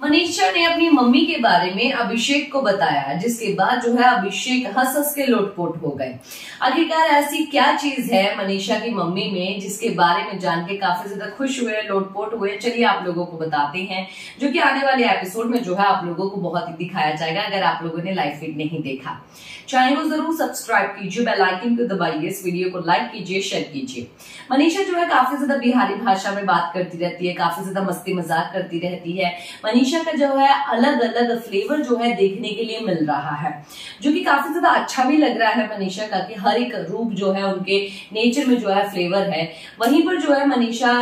मनीषा ने अपनी मम्मी के बारे में अभिषेक को बताया, जिसके बाद जो है अभिषेक हंस हंस के लोटपोट हो गए। आखिरकार ऐसी क्या चीज़ है मनीषा की मम्मी में, जिसके बारे में जान के काफ़ी ज़्यादा खुश हुए, लोटपोट हुए? चलिए आप लोगों को बताते हैं, जो कि आने वाले एपिसोड में जो है आप लोगों को बहुत ही दिखाया जाएगा, अगर आप लोगों ने लाइव फ़ीड नहीं देखा। चैनल को ज़रूर सब्सक्राइब कीजिए बेल आइकन को दबाइए, इस वीडियो को लाइक कीजिए शेयर कीजिए। मनीषा जो है काफ़ी ज़्यादा बिहारी भाषा में बात करती रहती है, काफ़ी ज़्यादा मस्ती मज़ाक करती रहती है। मनीषा मनीषा का जो है अलग अलग फ्लेवर जो है देखने के लिए मिल रहा है। जो कि काफ़ी ज़्यादा अच्छा भी लग रहा है मनीषा का कि हर एक रूप जो है उनके नेचर में जो है फ्लेवर है। वहीं पर जो है मनीषा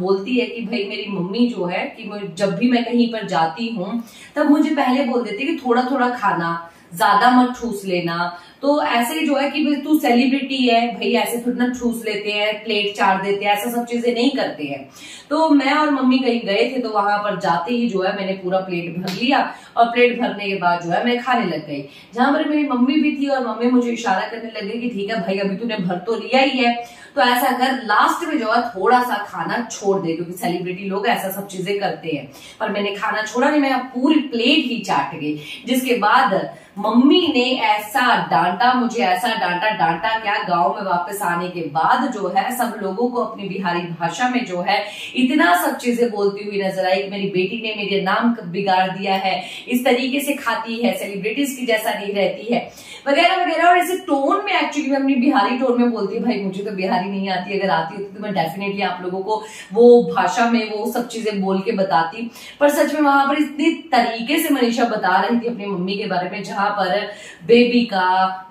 बोलती है कि भाई मेरी मम्मी जो है कि जब भी मैं कहीं पर जाती हूँ, तब मुझे पहले बोल देती है कि थोड़ा थोड़ा खाना। ज़्यादा मत ठूस लेना। तो ऐसे जो है कि तू सेलिब्रिटी है, भाई ऐसे थोड़ी ना ठूस लेते हैं प्लेट चार देते हैं, ऐसा सब चीज़ें नहीं करते हैं। तो मैं और मम्मी कहीं गए थे तो वहाँ पर जाते ही जो है मैंने पूरा प्लेट भर लिया और प्लेट भरने के बाद जो है मैं खाने लग गई। जहाँ पर मेरी मम्मी भी थी और मम्मी मुझे इशारा करने लगे कि ठीक है भाई, अभी तूने भर तो लिया ही है। तो ऐसा कर लास्ट में जो है थोड़ा सा खाना छोड़ दे, क्योंकि सेलिब्रिटी लोग ऐसा सब चीज़ें करते हैं। पर मैंने खाना छोड़ा नहीं, मैं पूरी प्लेट ही चाट गई। जिसके बाद मम्मी ने ऐसा डांटा, मुझे ऐसा डांटा डांटा क्या? गाँव में वापस आने के बाद जो है, सब लोगों को अपनी बिहारी भाषा में जो है, इतना सब चीज़ें बोलती हुई नज़र आई। मेरी बेटी ने मेरे नाम बिगाड़ दिया है। इस तरीके से खाती है सेलिब्रिटीज की जैसा नहीं रहती है। वगैरह वगैरह। और ऐसे टोन में एक्चुअली मैं अपनी बिहारी टोन में बोलती भाई, मुझे तो बिहारी नहीं आती। अगर आती होती तो मैं डेफिनेटली आप लोगों को वो भाषा में वो सब चीज़ें बोल के बताती। पर सच में वहाँ पर इतनी तरीके से मनीषा बता रही थी अपनी मम्मी के बारे में, जहाँ पर बेबी का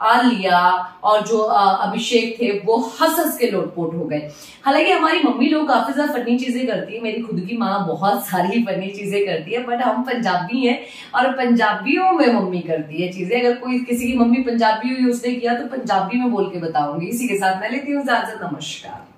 आलिया और जो अभिषेक थे, वो हंस हंस के लोटपोट हो गए। हालाँकि हमारी मम्मी लोग काफ़ी ज़्यादा फनी चीज़ें करती है। मेरी खुद की माँ बहुत सारी फनी चीज़ें करती है बट हम पंजाबी हैं और पंजाबियों में मम्मी करती है चीज़ें। अगर कोई किसी की मम्मी पंजाबी हुई, उसने किया तो पंजाबी में बोल के बताऊँगी। इसी के साथ मैं लेती हूँ ज़्यादा नमस्कार।